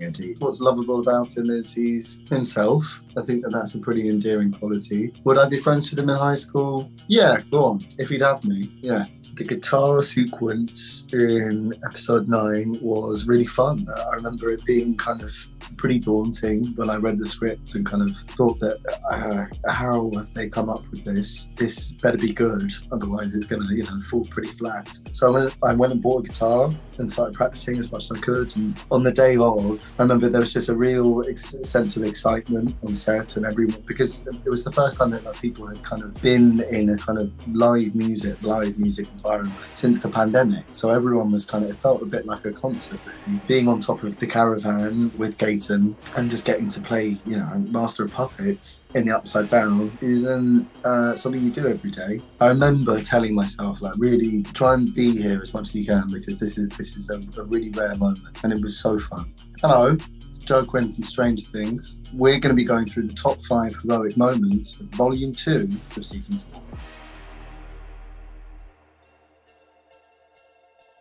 Eddie. What's lovable about him is he's himself. I think that that's a pretty endearing quality. Would I be friends with him in high school? Yeah, go on. If he'd have me, yeah. The guitar sequence in episode nine was really fun. I remember it being kind of pretty daunting when I read the script and kind of thought that uh, how have they come up with this? This better be good, otherwise it's going to you know fall pretty flat. So I went, I went and bought a guitar and started practicing as much as I could. And on the day of, I remember there was just a real ex- sense of excitement on set and everyone because it was the first time that like, people had kind of been in a kind of live music, live music environment since the pandemic. So everyone was kind of it felt a bit like a concert. Being on top of the caravan with Gaten and just getting to play, you know, Master of Puppets in the Upside Down isn't uh, something you do every day. I remember telling myself like really try and be here as much as you can because this is this is a, a really rare moment and it was so fun. Hello, Joe Quinn from Stranger Things. We're going to be going through the top five heroic moments of Volume 2 of Season 4.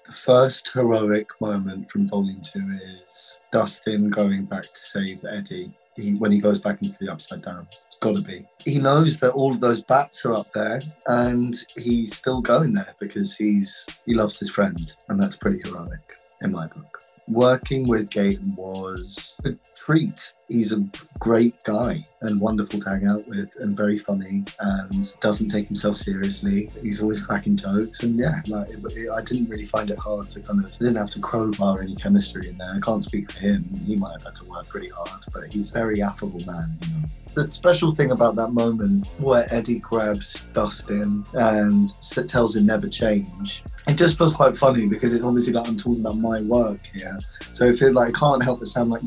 The first heroic moment from Volume 2 is Dustin going back to save Eddie he, when he goes back into the Upside Down. It's got to be. He knows that all of those bats are up there and he's still going there because he's he loves his friend and that's pretty heroic in my book working with Gaten was a treat. He's a great guy and wonderful to hang out with and very funny and doesn't take himself seriously. He's always cracking jokes and yeah, like it, it, I didn't really find it hard to kind of I didn't have to crowbar any chemistry in there. I can't speak for him. He might have had to work pretty hard, but he's a very affable man, you know the special thing about that moment where Eddie grabs Dustin and tells him never change, it just feels quite funny because it's obviously like I'm talking about my work here. So I feel like I can't help but sound like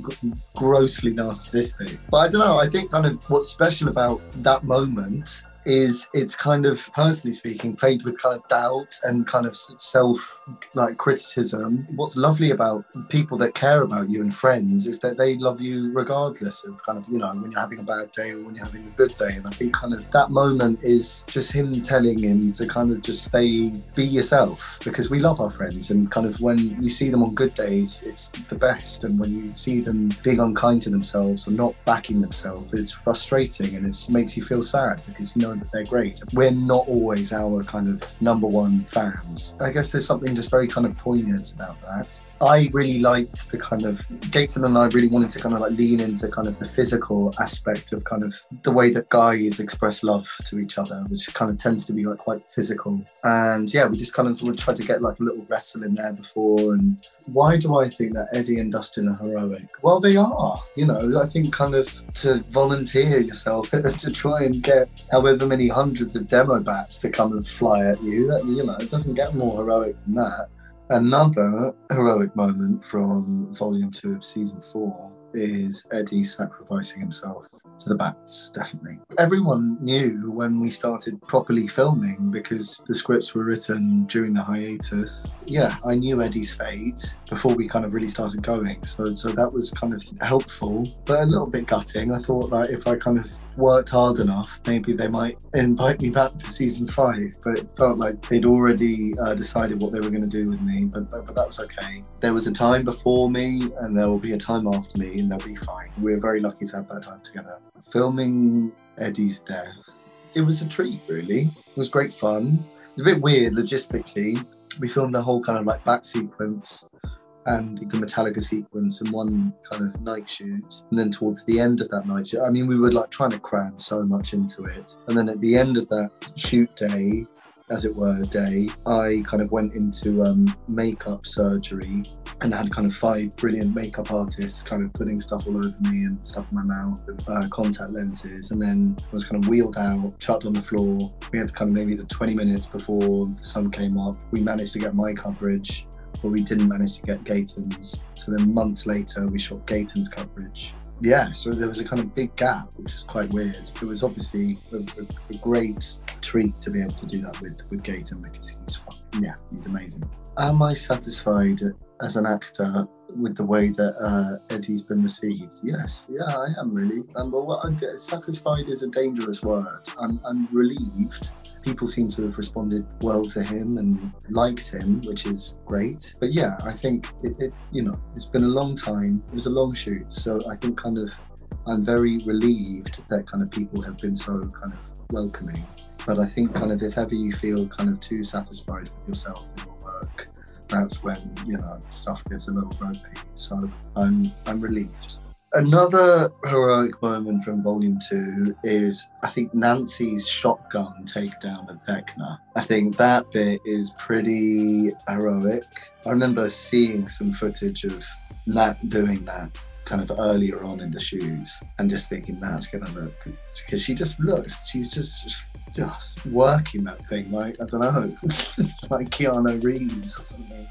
grossly narcissistic. But I don't know, I think kind of what's special about that moment is it's kind of personally speaking played with kind of doubt and kind of self like criticism. What's lovely about people that care about you and friends is that they love you regardless of kind of you know when you're having a bad day or when you're having a good day. And i think kind of that moment is just him telling him to kind of just stay be yourself because we love our friends and kind of when you see them on good days it's the best. And when you see them being unkind to themselves or not backing themselves it's frustrating and it makes you feel sad because you know that they're great. We're not always our kind of number one fans. I guess there's something just very kind of poignant about that. I really liked the kind of Gaten and I really wanted to kind of like lean into kind of the physical aspect of kind of the way that guys express love to each other, which kind of tends to be like quite physical. And yeah, we just kind of try to get like a little wrestle in there before. And why do I think that Eddie and Dustin are heroic? Well, they are. You know, I think kind of to volunteer yourself to try and get however many hundreds of demo bats to come and fly at you. That you know, it doesn't get more heroic than that. Another heroic moment from volume two of season four is Eddie sacrificing himself to the bats, definitely. Everyone knew when we started properly filming because the scripts were written during the hiatus. Yeah, I knew Eddie's fate before we kind of really started going. So so that was kind of helpful, but a little bit gutting. I thought like if I kind of worked hard enough, maybe they might invite me back for season five. But it felt like they'd already uh, decided what they were going to do with me. But, but but that was okay. There was a time before me, and there will be a time after me, and they'll be fine. We're very lucky to have that time together filming Eddie's death, it was a treat, really. It was great fun. It was a bit weird logistically. We filmed the whole kind of like back sequence and the Metallica sequence and one kind of night shoot. And then towards the end of that night shoot, I mean, we were like trying to cram so much into it. And then at the end of that shoot day, as it were, day, I kind of went into um, makeup surgery and had kind of five brilliant makeup artists kind of putting stuff all over me and stuff in my mouth and uh, contact lenses. And then I was kind of wheeled out, chucked on the floor. We had kind of maybe the 20 minutes before the sun came up. We managed to get my coverage, but we didn't manage to get Gaten's. So then months later, we shot Gaten's coverage yeah, so there was a kind of big gap, which is quite weird. It was obviously a, a, a great treat to be able to do that with with Gaten because he's fun. yeah, he's amazing. Am I satisfied as an actor with the way that uh, Eddie's been received? Yes, yeah, I am really. Um, well, satisfied is a dangerous word. I'm, I'm relieved people seem to have responded well to him and liked him, which is great. But yeah, I think it, it you know, it's been a long time. It was a long shoot, so I think kind of I'm very relieved that kind of people have been so kind of welcoming. But I think kind of if ever you feel kind of too satisfied with yourself and your work, that's when you know stuff gets a little ropey. So I'm I'm relieved. Another heroic moment from Volume 2 is, I think, Nancy's shotgun takedown of Vecna. I think that bit is pretty heroic. I remember seeing some footage of Nat doing that kind of earlier on in the shoes and just thinking that's gonna look because she just looks she's just, just just working that thing like I don't know like Keanu Reeves or something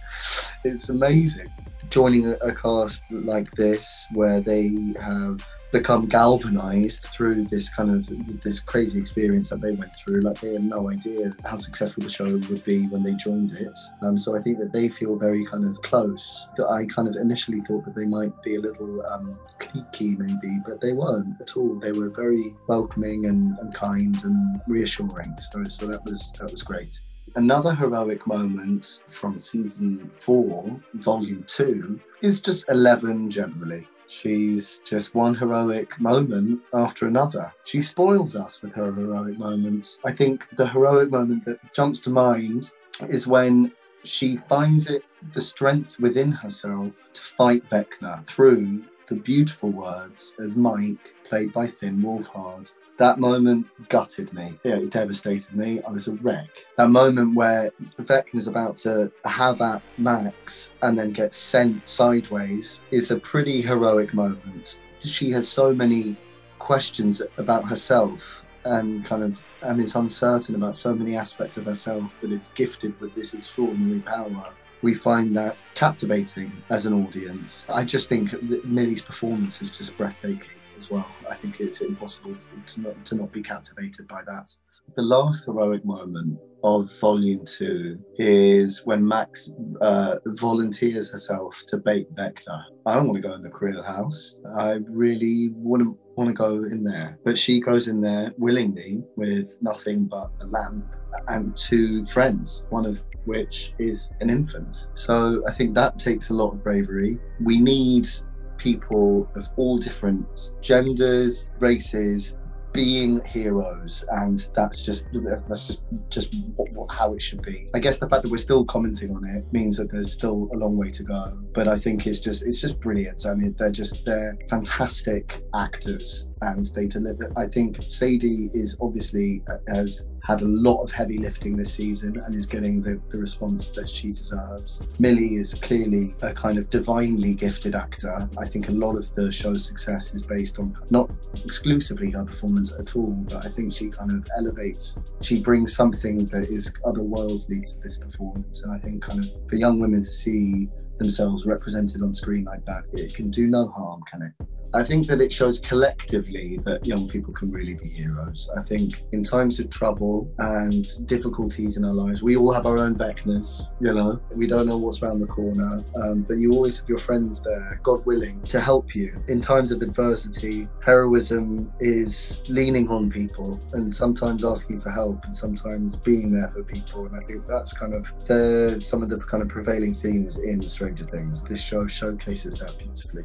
it's amazing joining a, cast like this where they have become galvanized through this kind of this crazy experience that they went through. Like they had no idea how successful the show would be when they joined it. Um, so i think that they feel very kind of close that i kind of initially thought that they might be a little um, cliquey maybe but they weren't at all. They were very welcoming and, and kind and reassuring. So, so that was that was great another heroic moment from season four, volume two, is just Eleven generally. She's just one heroic moment after another. She spoils us with her heroic moments. I think the heroic moment that jumps to mind is when she finds it the strength within herself to fight Vecna through the beautiful words of Mike, played by Finn Wolfhard, that moment gutted me. Yeah, it devastated me. I was a wreck. That moment where Vecna is about to have at Max and then get sent sideways is a pretty heroic moment. She has so many questions about herself and kind of and is uncertain about so many aspects of herself, but is gifted with this extraordinary power we find that captivating as an audience. I just think that Millie's performance is just breathtaking as well. I think it's impossible to not, to not be captivated by that. The last heroic moment of Volume 2 is when Max uh, volunteers herself to bait Vecna. I don't want to go in the Creel house. I really wouldn't want to go in there. But she goes in there willingly with nothing but a lamp and two friends, one of which is an infant. So I think that takes a lot of bravery. We need people of all different genders, races, being heroes. And that's just that's just just what, what, how it should be. I guess the fact that we're still commenting on it means that there's still a long way to go. But i think it's just it's just brilliant. I mean they're just they're fantastic actors and they deliver. I think sadie is obviously has had a lot of heavy lifting this season and is getting the, the response that she deserves. Millie is clearly a kind of divinely gifted actor. I think a lot of the show's success is based on not exclusively her performance at all, but I think she kind of elevates, she brings something that is otherworldly to this performance. And I think kind of for young women to see themselves represented on screen like that, it can do no harm, can it? I think that it shows collectively that young people can really be heroes. I think in times of trouble and difficulties in our lives, we all have our own Vecnas, you know, we don't know what's around the corner, um, but you always have your friends there, God willing, to help you. In times of adversity, heroism is leaning on people and sometimes asking for help and sometimes being there for people. And I think that's kind of the, some of the kind of prevailing themes in Stranger Things. This show showcases that beautifully.